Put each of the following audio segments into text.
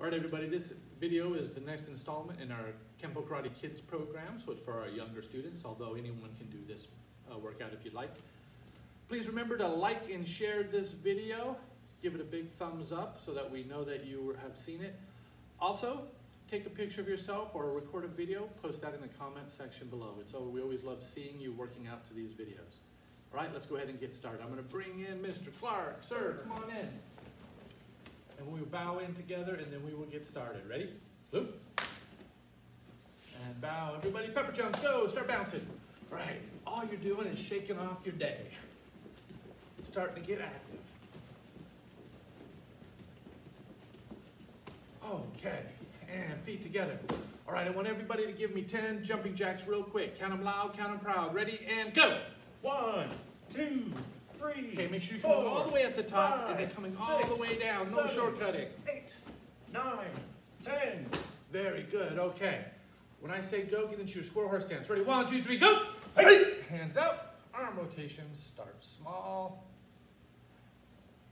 All right, everybody, this video is the next installment in our Kenpo Karate Kids program, so it's for our younger students, although anyone can do this uh, workout if you'd like. Please remember to like and share this video. Give it a big thumbs up so that we know that you have seen it. Also, take a picture of yourself or record a video, post that in the comment section below. It's all, we always love seeing you working out to these videos. All right, let's go ahead and get started. I'm going to bring in Mr. Clark. Sir, come on in. And we'll bow in together and then we will get started. Ready? Salute. And bow. Everybody, pepper jumps, go. Start bouncing. Right, all you're doing is shaking off your day. Starting to get active. Okay, and feet together. All right, I want everybody to give me 10 jumping jacks real quick. Count them loud, count them proud. Ready, and go. One, two, three. Okay, make sure you come four, all the way at the top five, and then coming all six, the way down. No seven, shortcutting. Eight, nine, ten. Very good, okay. When I say go, get into your square horse stance. Ready, one, two, three, go! Hands out, arm rotations, start small.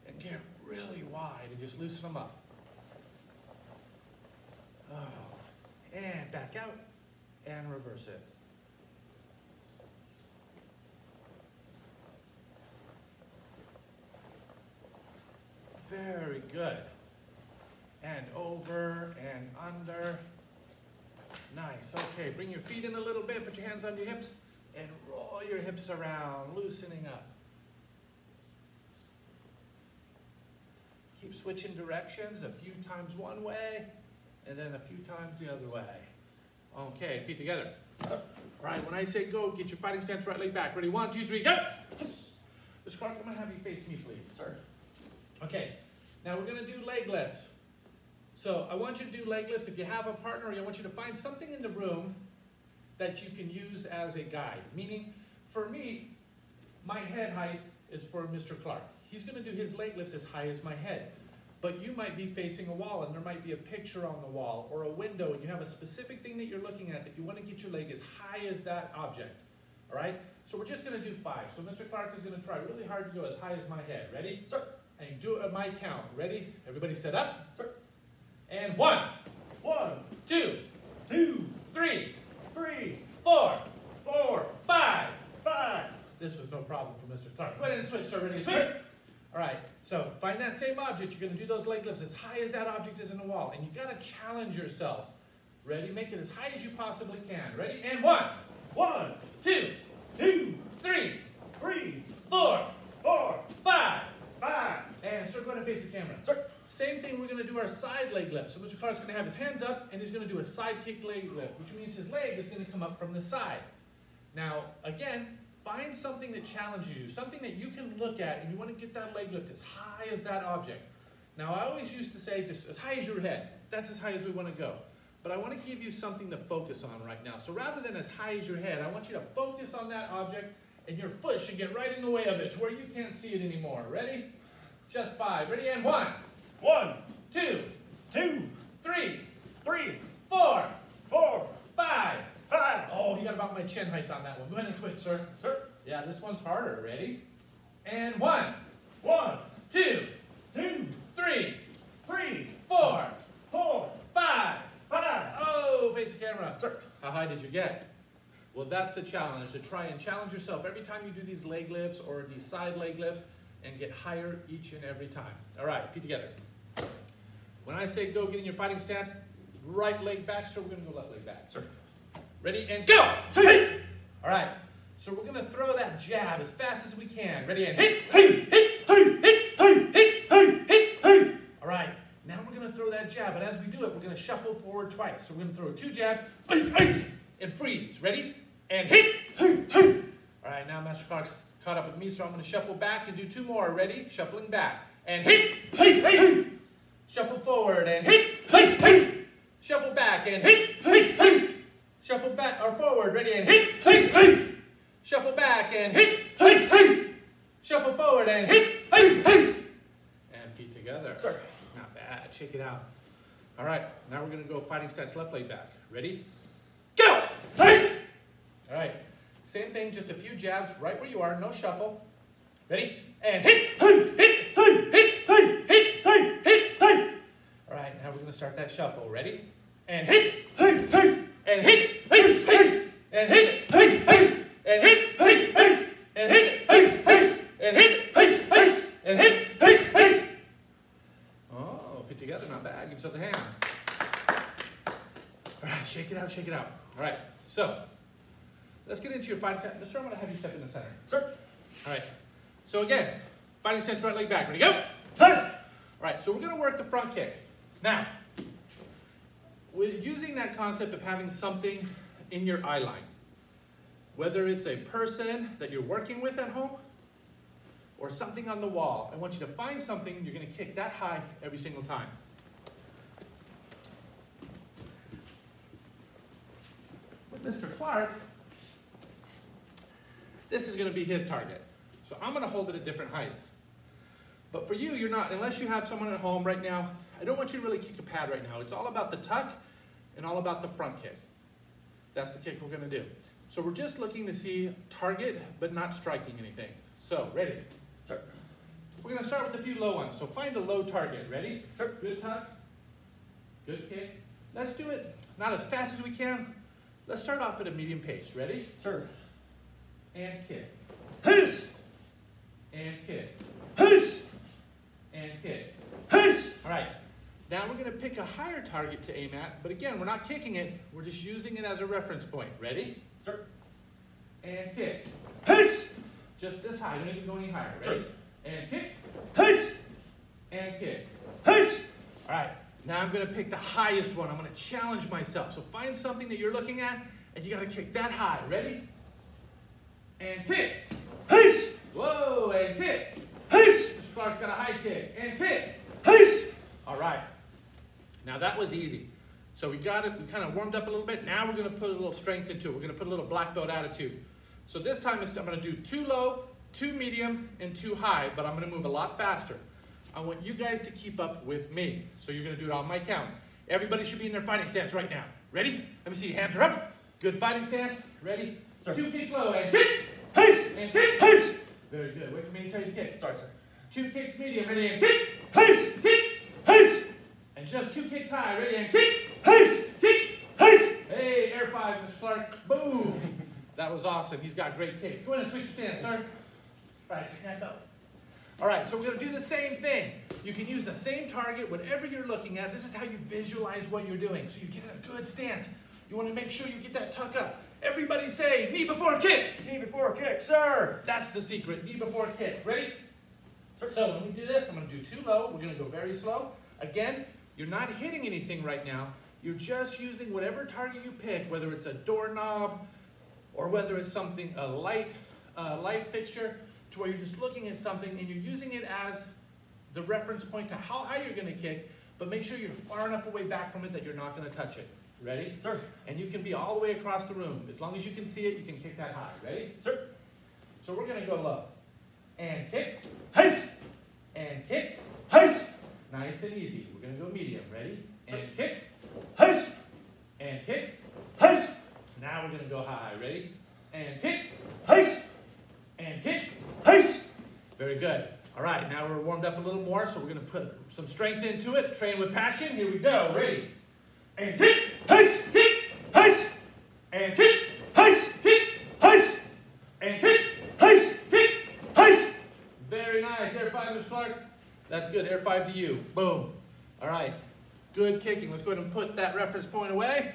And get really wide and just loosen them up. Oh, and back out and reverse it. Very good. And over and under. Nice. Okay, bring your feet in a little bit, put your hands on your hips, and roll your hips around, loosening up. Keep switching directions a few times one way, and then a few times the other way. Okay, feet together. All right, when I say go, get your fighting stance, right leg back. Ready, one, two, three, go! Mr. Clark, I'm have you face me, please. Sir. Okay, now we're gonna do leg lifts. So I want you to do leg lifts. If you have a partner, I want you to find something in the room that you can use as a guide. Meaning, for me, my head height is for Mr. Clark. He's gonna do his leg lifts as high as my head. But you might be facing a wall and there might be a picture on the wall or a window and you have a specific thing that you're looking at that you wanna get your leg as high as that object. All right? So we're just gonna do five. So Mr. Clark is gonna try really hard to go as high as my head. Ready? Sir. And do it at my count. Ready? Everybody set up? And one, One, two, two, three, three, four, four, five. five. This was no problem for Mr. Clark. Go ahead and switch, sir. Ready? Switch. All right. So find that same object. You're going to do those leg lifts as high as that object is in the wall. And you've got to challenge yourself. Ready? Make it as high as you possibly can. Ready? And one, One, two, two, three, three, four, four, five. five. And sir, go ahead and face the camera. Sir. Same thing, we're going to do our side leg lift. So Mr. Going to have his hands up and he's going to do a side kick leg lift, which means his leg is going to come up from the side. Now, again, find something that challenges you, something that you can look at and you want to get that leg lift as high as that object. Now, I always used to say just as high as your head. That's as high as we want to go. But I want to give you something to focus on right now. So rather than as high as your head, I want you to focus on that object and your foot should get right in the way of it to where you can't see it anymore. Ready? Just five. Ready? And one, One, two, two, three, three, four, four, five. five. Oh, you got about my chin height on that one. Go ahead and switch, sir. Sir. Yeah, this one's harder. Ready? And one, One, two, two, three, three, four, four, five. five. Oh, face the camera. Sir. How high did you get? Well, that's the challenge, to try and challenge yourself every time you do these leg lifts or these side leg lifts and get higher each and every time. All right, feet together. When I say go, get in your fighting stance, right leg back, so we're gonna go left leg back. Sir. Ready, and go! Hey. All right, so we're gonna throw that jab as fast as we can. Ready, and hit, Hey, hit, hey, hit, hey, hit, hey, hit. hey. All right, now we're gonna throw that jab, but as we do it, we're gonna shuffle forward twice. So we're gonna throw two jabs, and freeze. Ready? And hit. Hey, hey. All right, now Master Clark's caught up with me, so I'm gonna shuffle back and do two more. Ready? Shuffling back. And hit. Hey, hey, Shuffle forward and hit. hey, hey, Shuffle back and hit. hey, hey, Shuffle back or forward. Ready? And hit. hey, hey, Shuffle back and hit. hey, hey, Shuffle forward and hit. hey, hey. And feet together. Sorry. Not bad. Shake it out. All right, now we're gonna go fighting stance left leg back. Ready? Go! Hey, All right, same thing, just a few jabs right where you are, no shuffle. Ready? And hit, hey, hit, hey, hit, hey, hey, hit. hey, hey. All right, now we're gonna start that shuffle. Ready? And hit, Hey, hey, and hit, hey, hey, and hit, hey, hey, and hit, hey, hey, and hit, hey, hey, and hit, hey, hey, and hit. hey, hey. Oh, fit together, not bad. Give yourself a hand. All right, shake it out, shake it out. All right, so into your fighting stance. Mr. I'm gonna have you step in the center. Sir. All right. So again, fighting stance, right leg back. Ready, go. Hey, All right, so we're gonna work the front kick. Now, with using that concept of having something in your eye line, whether it's a person that you're working with at home or something on the wall, I want you to find something you're gonna kick that high every single time. With Mr. Clark, this is gonna be his target. So I'm gonna hold it at different heights. But for you, you're not, unless you have someone at home right now, I don't want you to really kick a pad right now. It's all about the tuck and all about the front kick. That's the kick we're gonna do. So we're just looking to see target, but not striking anything. So, ready? Sir. We're gonna start with a few low ones. So find a low target. Ready? Sir. Good tuck. Good kick. Let's do it not as fast as we can. Let's start off at a medium pace. Ready? Sir. And kick. Hey, And kick. hey, And kick. hey. All right. Now we're going to pick a higher target to aim at, but again, we're not kicking it. We're just using it as a reference point. Ready? Sir. And kick. Hey, Just this high. Don't even go any higher. Sir. Ready? And kick. hey, And kick. hey. All right. Now I'm going to pick the highest one. I'm going to challenge myself. So find something that you're looking at, and you got to kick that high. Ready? And kick. Hey, Whoa, and kick. hey, Mr. Clark's got a high kick. And kick. hey. All right. Now that was easy. So we got it, we kind of warmed up a little bit. Now we're gonna put a little strength into it. We're gonna put a little black belt attitude. So this time I'm gonna do two low, two medium, and two high, but I'm gonna move a lot faster. I want you guys to keep up with me. So you're gonna do it on my count. Everybody should be in their fighting stance right now. Ready? Let me see, hands are up. Good fighting stance. Ready? Sir. Two kicks low and kick, Hey, and kick. hey. Very good. Wait for me to tell you to kick. Sorry, sir. Two kicks medium, ready and kick, Hey, kick, hey, and just two kicks high, ready and kick. hey, Kick! hey. Hey, air five, Mr. Clark. Boom! That was awesome. He's got great kicks. Go ahead and switch your stance, sir. All right, hand up. All right, so we're gonna do the same thing. You can use the same target, whatever you're looking at. This is how you visualize what you're doing. So you get in a good stance. You wanna make sure you get that tuck up. Everybody say, knee before kick. Knee before kick, sir. That's the secret, knee before kick. Ready? So when we do this, I'm gonna do two low. We're gonna go very slow. Again, you're not hitting anything right now. You're just using whatever target you pick, whether it's a doorknob or whether it's something, a light, uh, light fixture, to where you're just looking at something and you're using it as the reference point to how high you're gonna kick, but make sure you're far enough away back from it that you're not gonna touch it. Ready? Sir. And you can be all the way across the room. As long as you can see it, you can kick that high. Ready? Sir. So we're gonna go low. And kick, Hey, and kick. hey, Nice and easy. We're gonna go medium. Ready? And kick, hey, and kick. hey, Now we're gonna go high. Ready? And kick, hey, and kick. hey. Very good. All right, now we're warmed up a little more, so we're gonna put some strength into it. Train with passion. Here we go. Ready? And kick, Hey, kick, hey, and kick, hey, kick, hey, and kick, hey, kick. Very nice. Air five, Mr. Clark. That's good. Air five to you. Boom. All right. Good kicking. Let's go ahead and put that reference point away.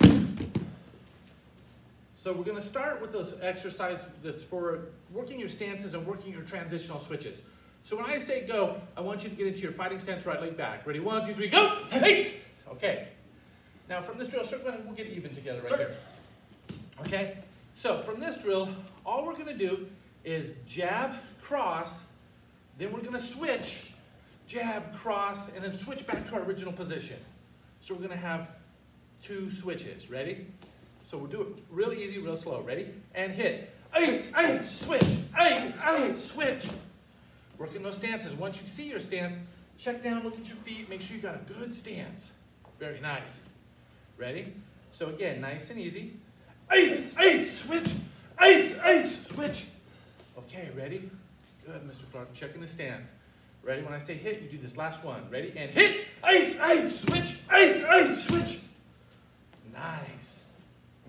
So we're going to start with this exercise that's for working your stances and working your transitional switches. So when I say go, I want you to get into your fighting stance right leg back. Ready? One, two, three, go. Hey. Okay. Now from this drill, we'll get even together right Sir. here. Okay? So from this drill, all we're going to do is jab, cross, then we're going to switch, jab, cross, and then switch back to our original position. So we're going to have two switches. Ready? So we'll do it really easy, real slow. Ready? And hit. Eight, eight, switch, eight, eight, switch. Working those stances. Once you see your stance, check down, look at your feet, make sure you got a good stance. Very nice. Ready? So again, nice and easy. Eight, eight, switch, eight, eight, switch. Okay, ready? Good, Mr. Clark, checking the stands. Ready? When I say hit, you do this last one. Ready? And hit, eight, eight, switch, eight, eight, switch. Nice.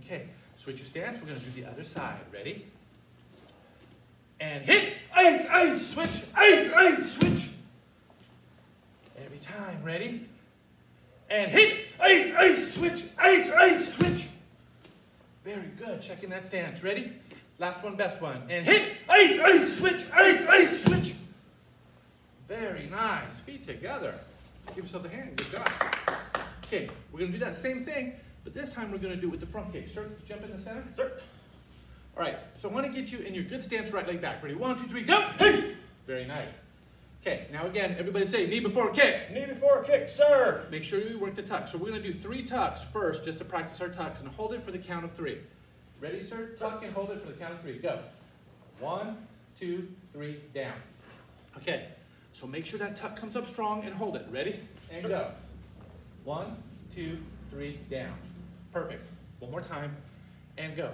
Okay, switch your stance. We're gonna do the other side. Ready? And hit, eight, eight, switch, eight, eight, switch. Every time, ready? And hit! Eight, eight, switch, eight, eight, switch. Very good, checking that stance. Ready? Last one, best one. And hit! Eight, eight, switch, eight, eight, switch. Very nice. Feet together. Give yourself a hand. Good job. Okay, we're gonna do that same thing, but this time we're gonna do it with the front kick. Sir, jump in the center. Sir. All right, so I wanna get you in your good stance, right leg back. Ready? One, two, three, go! Hey! Very nice. Okay, now again, everybody say knee before kick. Knee before kick, sir. Make sure you work the tuck. So we're gonna do three tucks first, just to practice our tucks, and hold it for the count of three. Ready, sir? Tuck and hold it for the count of three. Go. One, two, three, down. Okay, so make sure that tuck comes up strong and hold it. Ready? And go. One, two, three, down. Perfect. One more time, and go.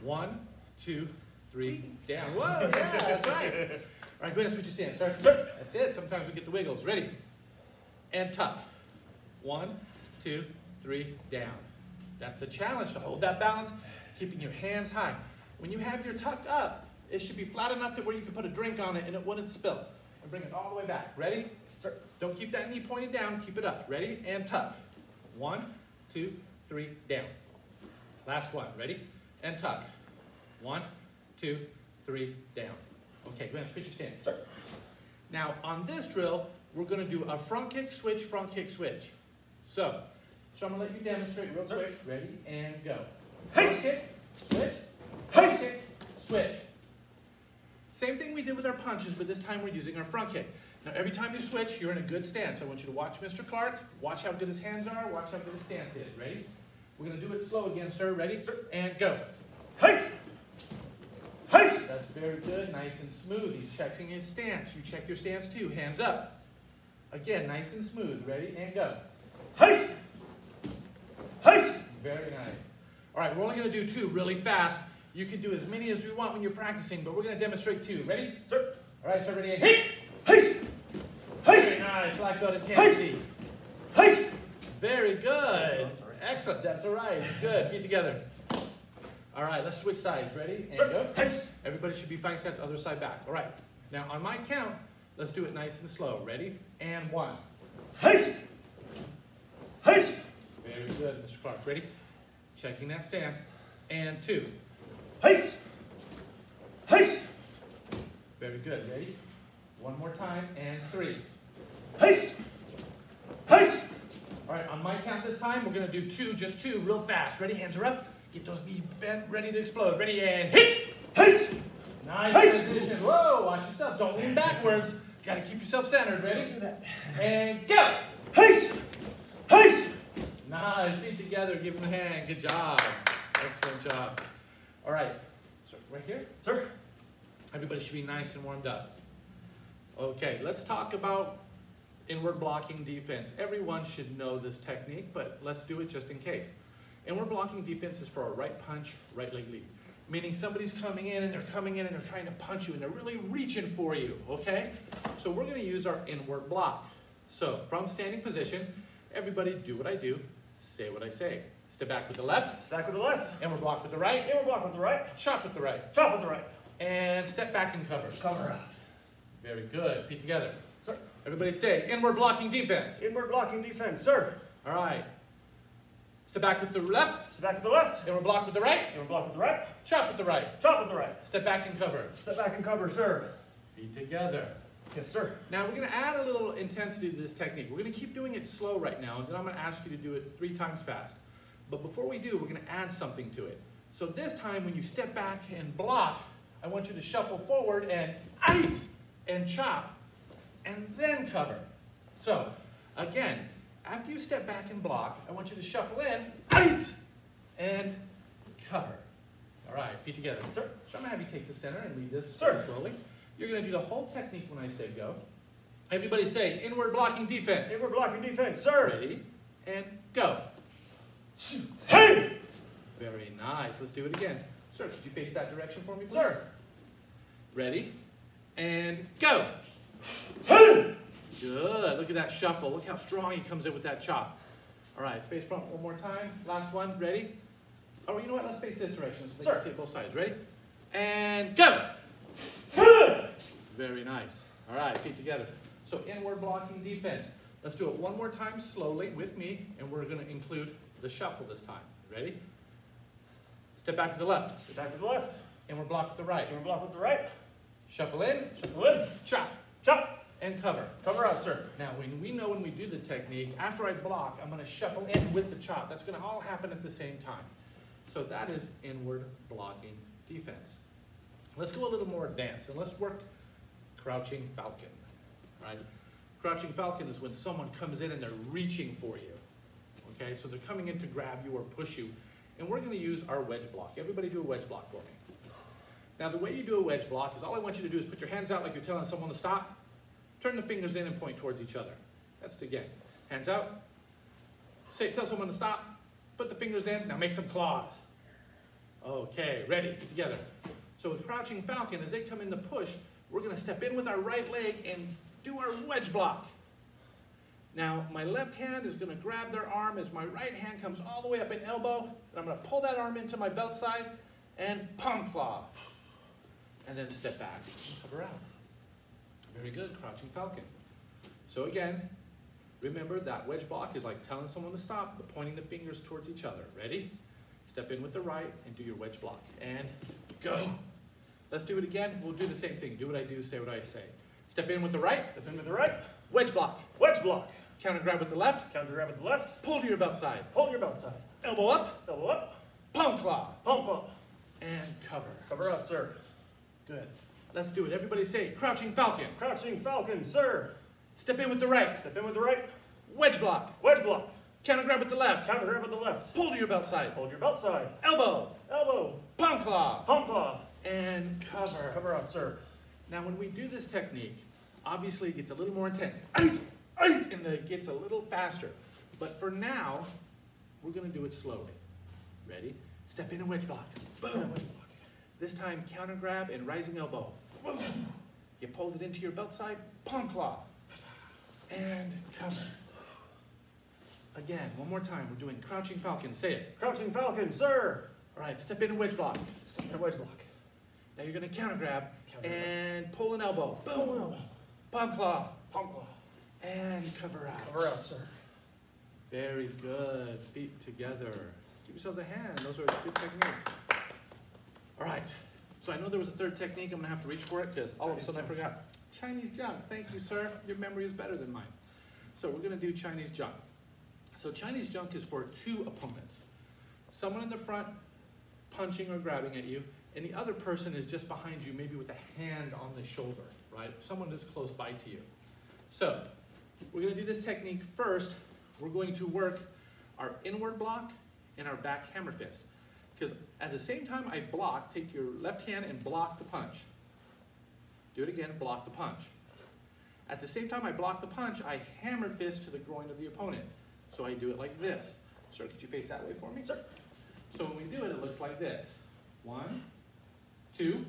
One, two, three, down. Whoa, yeah, that's right. All right, go ahead and switch your stance. Sir. Sir. That's it. Sometimes we get the wiggles. Ready? And tuck. One, two, three, down. That's the challenge to hold that balance, keeping your hands high. When you have your tuck up, it should be flat enough to where you can put a drink on it and it wouldn't spill. And bring it all the way back. Ready? Sir. Don't keep that knee pointed down. Keep it up. Ready? And tuck. One, two, three, down. Last one. Ready? And tuck. One, two, three, down. Okay, go ahead switch your stance. Sir. Now, on this drill, we're gonna do a front kick, switch, front kick, switch. So, so I'm gonna let you demonstrate real Sir. quick. Ready? And go. Hey. Front kick, switch, Hey. kick, switch. Same thing we did with our punches, but this time we're using our front kick. Now, every time you switch, you're in a good stance. I want you to watch Mr. Clark, watch how good his hands are, watch how good his stance is. Ready? We're gonna do it slow again, sir. Ready? Sir. And go. Hey! Hey! That's very good, nice and smooth. He's checking his stance. You check your stance too. Hands up. Again, nice and smooth. Ready? And go. Hey! Hey! Very nice. All right, we're only going to do two really fast. You can do as many as you want when you're practicing, but we're going to demonstrate two. Ready? Sir. All right, so ready and hit. Hey! Very Hey! nice. Black belt intensity. Hey! Very good. Excellent. That's all right. It's good. Get together. All right, let's switch sides. Ready? And go. Everybody should be five sets, other side back. All right. Now, on my count, let's do it nice and slow. Ready? And one. Hey! Hey! Very good, Mr. Clark. Ready? Checking that stance. And two. Hey! Hey! Very good. Ready? One more time. And three. Hey! Hey! All right, on my count this time, we're gonna do two, just two, real fast. Ready? Hands are up. Get those knees bent, ready to explode. Ready and hit. Hey! Nice Hey. transition. Whoa, watch yourself. Don't lean backwards. Gotta keep yourself centered. Ready? And go. Hey! Hey! Nice. Feet together. Give them a hand. Good job. Excellent job. All right. So right here. Sir. Everybody should be nice and warmed up. Okay, let's talk about inward blocking defense. Everyone should know this technique, but let's do it just in case. Inward blocking defenses for a right punch, right leg lead. Meaning somebody's coming in and they're coming in and they're trying to punch you and they're really reaching for you, okay? So we're gonna use our inward block. So from standing position, everybody do what I do, say what I say. Step back with the left, Stack with the left. inward block with the right, Inward block with the right. chop with the right, Chop with the right. and step back and cover. Cover out. Very good. Feet together. Sir. Everybody say inward blocking defense. Inward blocking defense. Sir. All right. Step back with the left. Step back with the left. Inward block with the right. Inward block with the right. Chop with the right. Chop with the right. Step back and cover. Step back and cover, sir. Feet together. Yes, sir. Now we're going to add a little intensity to this technique. We're going to keep doing it slow right now, and then I'm going to ask you to do it three times fast. But before we do, we're going to add something to it. So this time, when you step back and block, I want you to shuffle forward and ice and chop, and then cover. So again, after you step back and block, I want you to shuffle in, ice, and cover. All right, feet together. Sir. So I'm going to have you take the center and lead this Sir. slowly. You're going to do the whole technique when I say go. Everybody say inward blocking defense. Inward blocking defense, sir. Ready? And go. Hey! Very nice. Let's do it again. Sir, could you face that direction for me, please? Sir. Ready? And go. Hey! Good. Look at that shuffle. Look how strong he comes in with that chop. All right, face front one more time. Last one. Ready? Oh, you know what? Let's face this direction so they Sir. can see both sides. Ready? And go. Very nice. All right, feet together. So inward blocking defense. Let's do it one more time slowly with me, and we're going to include the shuffle this time. Ready? Step back to the left. Step back to the left. Inward block to the right. Inward block with the right. Shuffle in, Shuffle in. chop, Chop. And cover. Cover out, sir. Now, when we know when we do the technique, after I block, I'm going to shuffle in with the chop. That's going to all happen at the same time. So that is inward blocking defense. Let's go a little more advanced and let's work crouching falcon. Right? Crouching falcon is when someone comes in and they're reaching for you. Okay, so they're coming in to grab you or push you, and we're going to use our wedge block. Everybody do a wedge block for me. Now, the way you do a wedge block is all I want you to do is put your hands out like you're telling someone to stop, Turn the fingers in and point towards each other. That's it again. Hands out. Say, tell someone to stop. Put the fingers in. Now make some claws. Okay, ready. Get together. So with crouching falcon, as they come in to push, we're going to step in with our right leg and do our wedge block. Now, my left hand is going to grab their arm as my right hand comes all the way up in elbow. And I'm going to pull that arm into my belt side and palm claw. And then step back cover out. Very good, crouching falcon. So again, remember that wedge block is like telling someone to stop, but pointing the fingers towards each other. Ready? Step in with the right and do your wedge block. And go. Let's do it again. We'll do the same thing. Do what I do, say what I say. Step in with the right, Step in with the right. wedge block. Wedge block. Counter grab with the left, Counter grab with the left. pull to your belt side. Pull to your belt side. Elbow up, Elbow up. palm claw, Palm claw. and cover. Cover up, sir. Good. Let's do it. Everybody say crouching falcon. Crouching falcon, sir. Step in with the right, Step in with the right. wedge block. Wedge block. Counter grab with the left, Counter grab with the left. pull to your belt side. Hold your belt side. Elbow, Elbow. palm claw, Palm claw. and cover. Cover out, sir. Now, when we do this technique, obviously it gets a little more intense. Eight, eight, and it gets a little faster. But for now, we're going to do it slowly. Ready? Step in and wedge block. Boom. This time, counter grab and rising elbow. Boom. You pulled it into your belt side, palm claw, and cover. Again, one more time. We're doing crouching falcon. Say it. Crouching falcon, sir. All right, step into wedge block. Step in a wedge block. Now you're going to counter grab Counter grab. and pull an elbow. Pull an Boom. elbow. Palm claw. Palm claw. And cover out. Cover out, sir. Very good. Feet together. Give yourselves a hand. Those are good techniques. All right. So I know there was a third technique. I'm gonna have to reach for it because all of a sudden I forgot. Chinese jump. Thank you, sir. Your memory is better than mine. So we're gonna do Chinese jump. So Chinese jump is for two opponents. Someone in the front punching or grabbing at you, and the other person is just behind you, maybe with a hand on the shoulder, right? Someone is close by to you. So we're gonna do this technique first. We're going to work our inward block and our back hammer fist. Because at the same time I block, take your left hand and block the punch. Do it again, block the punch. At the same time I block the punch, I hammer fist to the groin of the opponent. So I do it like this. Sir, could you face that way for me? Sir. So when we do it, it looks like this. One, two,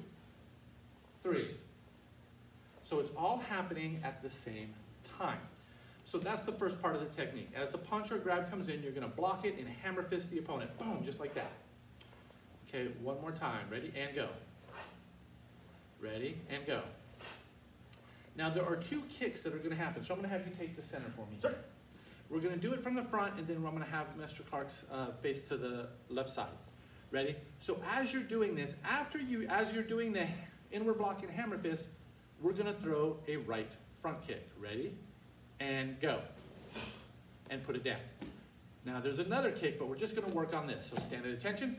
three. So it's all happening at the same time. So that's the first part of the technique. As the punch or grab comes in, you're gonna block it and hammer fist the opponent. Boom, just like that. Okay, one more time. Ready and go. Ready and go. Now there are two kicks that are gonna happen, so I'm gonna have you take the center for me. Sir. We're gonna do it from the front, and then I'm gonna have Mr. Clark's uh, face to the left side. Ready? So as you're doing this, after you, as you're doing the inward block and hammer fist, we're gonna throw a right front kick. Ready? And go. And put it down. Now there's another kick, but we're just gonna work on this. So stand at attention.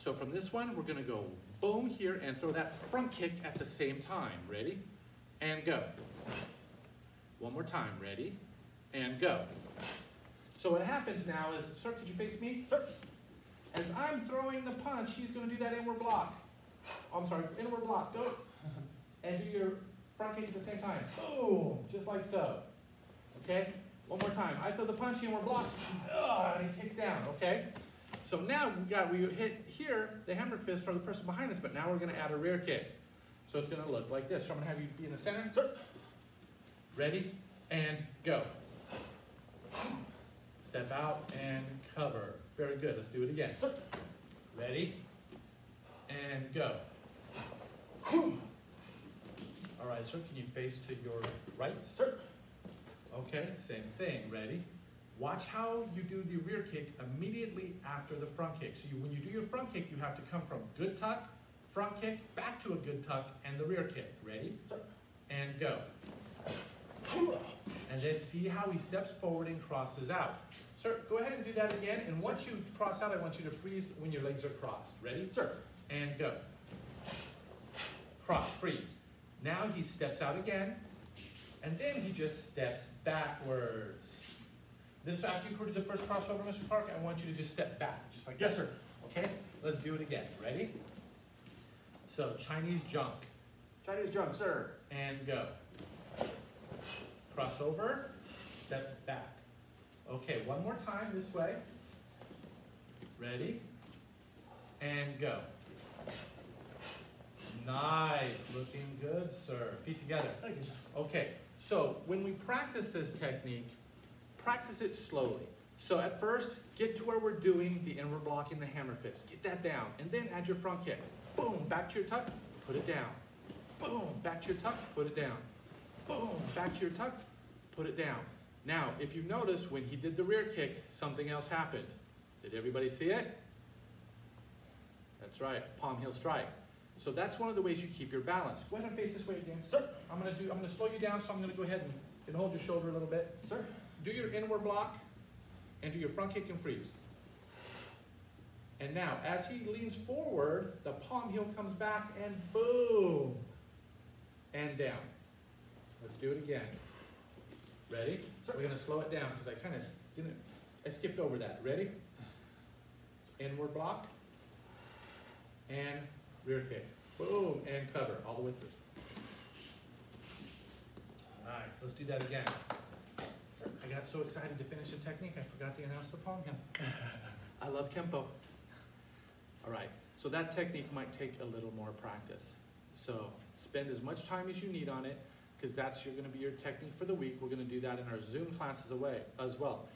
So from this one, we're gonna go boom here and throw that front kick at the same time. Ready? And go. One more time. Ready? And go. So what happens now is, sir, could you face me? Sir. As I'm throwing the punch, he's gonna do that inward block. Oh, I'm sorry, inward block, go. And do your front kick at the same time. Boom, just like so. Okay? One more time. I throw the punch, inward blocks, and he kicks down, okay? So now we got, we hit here, the hammer fist from the person behind us, but now we're gonna add a rear kick. So it's gonna look like this. So I'm gonna have you be in the center. Sir. Ready, and go. Step out and cover. Very good. Let's do it again. Ready? And go. All right, sir, can you face to your right? Sir. Okay, same thing, ready? Watch how you do the rear kick immediately after the front kick. So you, when you do your front kick, you have to come from good tuck, front kick, back to a good tuck, and the rear kick. Ready? Sir. And go. And then see how he steps forward and crosses out. Sir, go ahead and do that again, and once you cross out, I want you to freeze when your legs are crossed. Ready? Sir. And go. Cross, freeze. Now he steps out again, and then he just steps backwards. This after you do the first crossover, Mr. Clark, I want you to just step back, just like Yes, that. sir. Okay, let's do it again. Ready? So Chinese jump Chinese jump, sir. and go. Crossover, step back. Okay, one more time this way. Ready? And go. Nice, looking good, sir. Feet together. Thank you, sir. Okay, so when we practice this technique, practice it slowly. So at first, get to where we're doing the inward block and the hammer fist. Get that down, and then add your front kick. Boom, back to your tuck, put it down. Boom, back to your tuck, put it down. Boom, back to your tuck, put it down. Now, if you noticed, when he did the rear kick, something else happened. Did everybody see it? That's right, palm heel strike. So that's one of the ways you keep your balance. Go ahead and face this way again. Sir. I'm gonna do, I'm gonna slow you down, so I'm gonna go ahead and, and hold your shoulder a little bit. Sir. Do your inward block and do your front kick and freeze. And now, as he leans forward, the palm heel comes back and boom, and down. Let's do it again. Ready? Sir. We're gonna slow it down, because I kinda, didn't, I skipped over that. Ready? Inward block and rear kick. Boom, and cover all the way through. Nice, let's do that again. I got so excited to finish the technique, I forgot to announce the palm heel. I love Kenpo. All right, so that technique might take a little more practice. So spend as much time as you need on it, because that's you're gonna be your technique for the week. We're gonna do that in our Zoom classes away as well.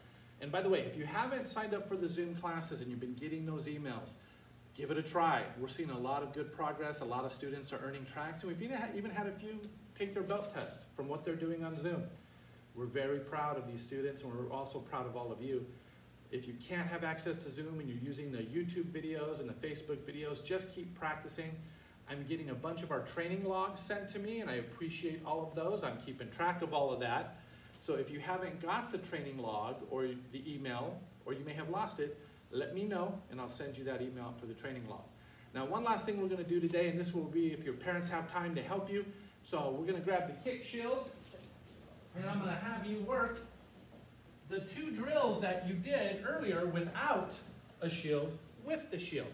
And by the way, if you haven't signed up for the Zoom classes and you've been getting those emails, give it a try. We're seeing a lot of good progress. A lot of students are earning tracks, and we've even had a few take their belt test from what they're doing on Zoom. We're very proud of these students, and we're also proud of all of you. If you can't have access to Zoom and you're using the YouTube videos and the Facebook videos, just keep practicing. I'm getting a bunch of our training logs sent to me, and I appreciate all of those. I'm keeping track of all of that. So if you haven't got the training log or the email, or you may have lost it, let me know, and I'll send you that email for the training log. Now, one last thing we're gonna do today, and this will be if your parents have time to help you. So we're gonna grab the kick shield, and I'm gonna have you work the two drills that you did earlier without a shield with the shield.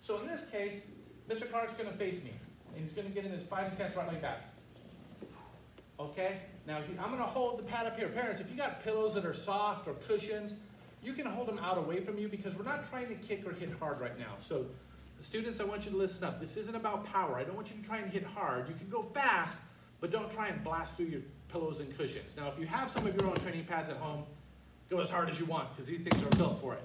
So in this case, Mr. Clark's gonna face me, and he's gonna get in his fighting stance right like that. Okay? Now, I'm gonna hold the pad up here. Parents, if you got pillows that are soft or cushions, you can hold them out away from you because we're not trying to kick or hit hard right now. So, students, I want you to listen up. This isn't about power. I don't want you to try and hit hard. You can go fast, but don't try and blast through your pillows and cushions. Now, if you have some of your own training pads at home, go as hard as you want because these things are built for it.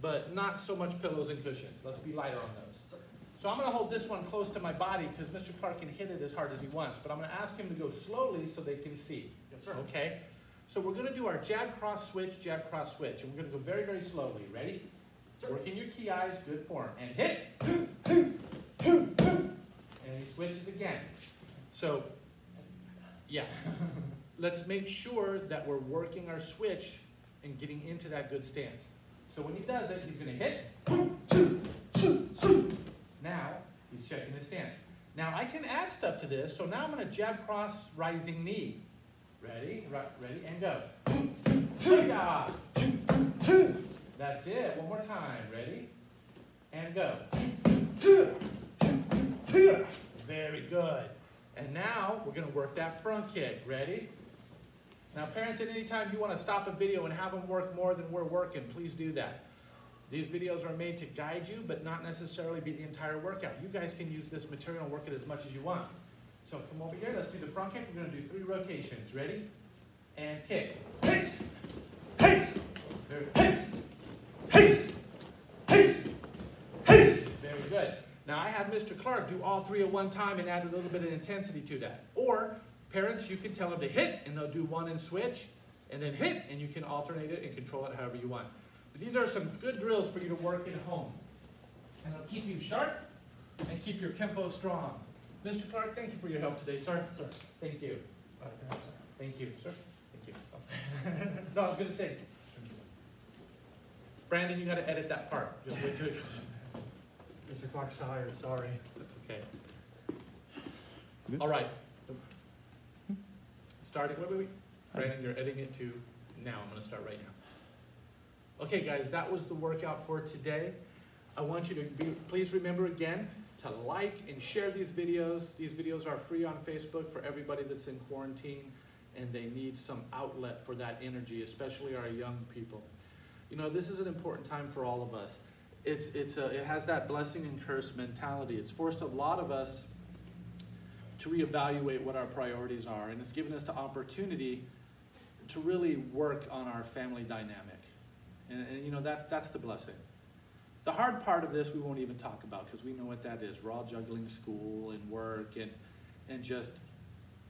But not so much pillows and cushions. Let's be lighter on those. So I'm gonna hold this one close to my body because Mr. Clark can hit it as hard as he wants, but I'm gonna ask him to go slowly so they can see. Yes, sir. Okay? So we're gonna do our jab cross switch, jab cross switch, and we're gonna go very, very slowly. Ready? Sir. Working your kiais, good form, and hit. And he switches again. So, yeah. Let's make sure that we're working our switch and getting into that good stance. So when he does it, he's gonna hit. Now, he's checking his stance. Now I can add stuff to this, so now I'm gonna jab cross rising knee. Ready, ready, and go. That's it, one more time, ready? And go. Very good. And now, we're gonna work that front kick, ready? Now parents, at any time you wanna stop a video and have them work more than we're working, please do that. These videos are made to guide you, but not necessarily be the entire workout. You guys can use this material and work it as much as you want. So come over here, let's do the front kick. We're gonna do three rotations. Ready? And kick. Haste. Haste. Very Haste. Haste. Haste. Haste. Mr. Clark do all three at one time and add a little bit of intensity to that. Or parents, you can tell them to hit and they'll do one and switch, and then hit and you can alternate it and control it however you want. But these are some good drills for you to work at home. And it'll keep you sharp and keep your tempo strong. Mr. Clark, thank you for your help today, sir. Sir. Thank you. I? Thank you, sir. Thank you. Oh. No, I was gonna say, Brandon, you gotta edit that part. Just wait till it. Mr. Clark's tired, sorry. That's okay. All right. Starting, wait, wait, wait. Brandon, you're editing it to now. I'm gonna start right now. Okay, guys, that was the workout for today. I want you to be, please remember again to like and share these videos. These videos are free on Facebook for everybody that's in quarantine and they need some outlet for that energy, especially our young people. You know, this is an important time for all of us. It's, it's a, it has that blessing and curse mentality. It's forced a lot of us to reevaluate what our priorities are, and it's given us the opportunity to really work on our family dynamic. And, and you know, that's, that's the blessing. The hard part of this we won't even talk about because we know what that is. We're all juggling school and work and, and just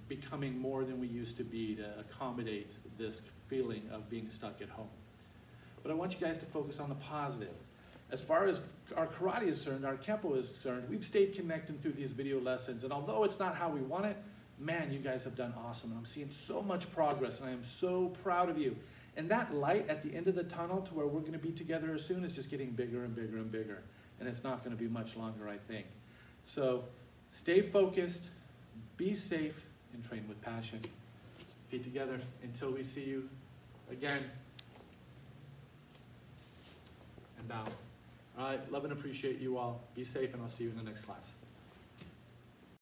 becoming more than we used to be to accommodate this feeling of being stuck at home. But I want you guys to focus on the positive. As far as our karate is concerned, our kenpo is concerned, we've stayed connected through these video lessons. And although it's not how we want it, man, you guys have done awesome. And I'm seeing so much progress, and I am so proud of you. And that light at the end of the tunnel to where we're going to be together as soon is just getting bigger and bigger and bigger. And it's not going to be much longer, I think. So stay focused, be safe, and train with passion. Feet together until we see you again. And bow. All right, love and appreciate you all. Be safe, and I'll see you in the next class.